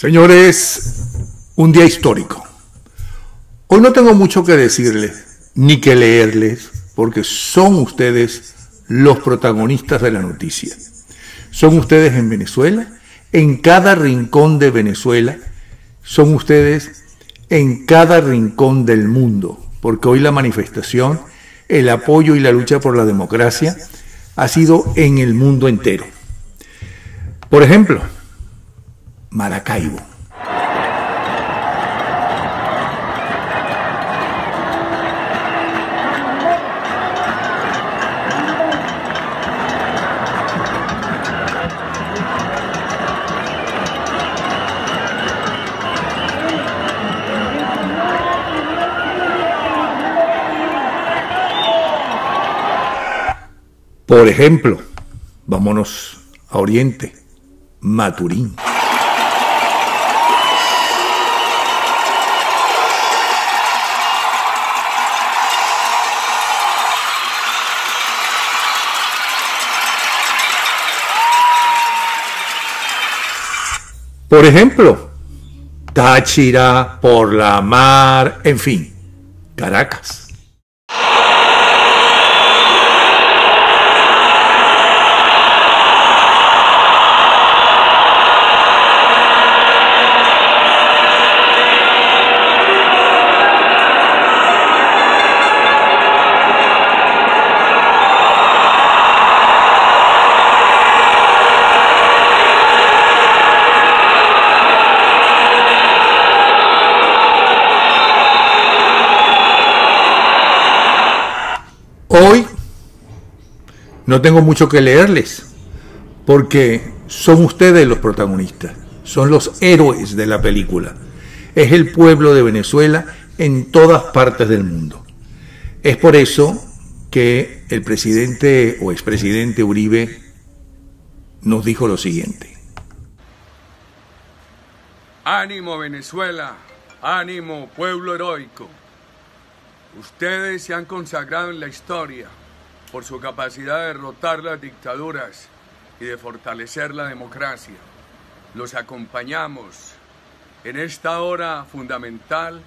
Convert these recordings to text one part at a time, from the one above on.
Señores, un día histórico. Hoy no tengo mucho que decirles, ni que leerles, porque son ustedes los protagonistas de la noticia. Son ustedes en Venezuela, en cada rincón de Venezuela, son ustedes en cada rincón del mundo, porque hoy la manifestación, el apoyo y la lucha por la democracia ha sido en el mundo entero. Por ejemplo, Maracaibo. Por ejemplo, vámonos a Oriente, Maturín. Por ejemplo, Táchira, por la mar, en fin, Caracas. Hoy no tengo mucho que leerles, porque son ustedes los protagonistas, son los héroes de la película. Es el pueblo de Venezuela en todas partes del mundo. Es por eso que el presidente o expresidente Uribe nos dijo lo siguiente. Ánimo Venezuela, ánimo pueblo heroico. Ustedes se han consagrado en la historia por su capacidad de derrotar las dictaduras y de fortalecer la democracia. Los acompañamos en esta hora fundamental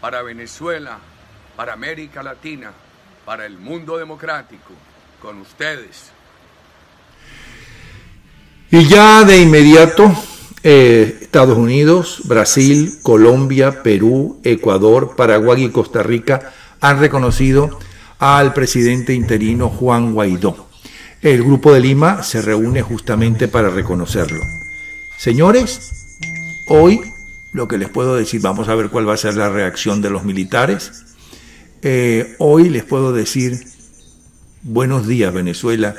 para Venezuela, para América Latina, para el mundo democrático, con ustedes. Y ya de inmediato, eh, Estados Unidos, Brasil, Colombia, Perú, Ecuador, Paraguay y Costa Rica han reconocido al presidente interino Juan Guaidó. El Grupo de Lima se reúne justamente para reconocerlo. Señores, hoy lo que les puedo decir, vamos a ver cuál va a ser la reacción de los militares. Eh, hoy les puedo decir, buenos días Venezuela,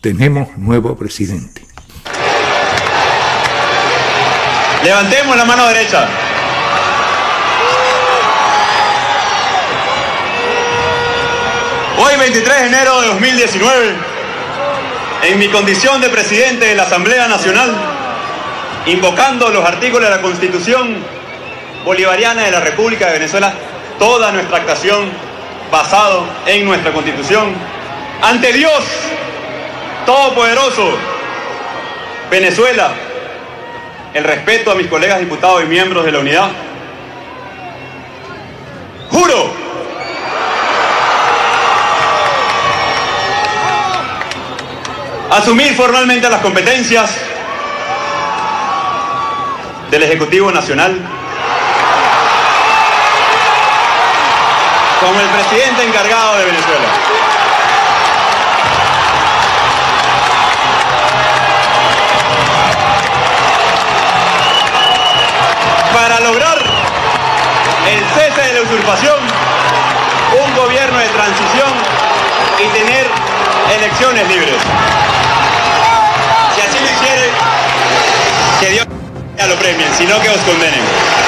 tenemos nuevo presidente. Levantemos la mano derecha. 23 de enero de 2019, en mi condición de presidente de la Asamblea Nacional, invocando los artículos de la Constitución Bolivariana de la República de Venezuela, toda nuestra actuación basado en nuestra Constitución, ante Dios Todopoderoso, Venezuela, el respeto a mis colegas diputados y miembros de la unidad, juro asumir formalmente las competencias del Ejecutivo Nacional como el presidente encargado de Venezuela. Para lograr el cese de la usurpación, un gobierno de transición y tener elecciones libres. Que Dios lo premien, sino que os condenen.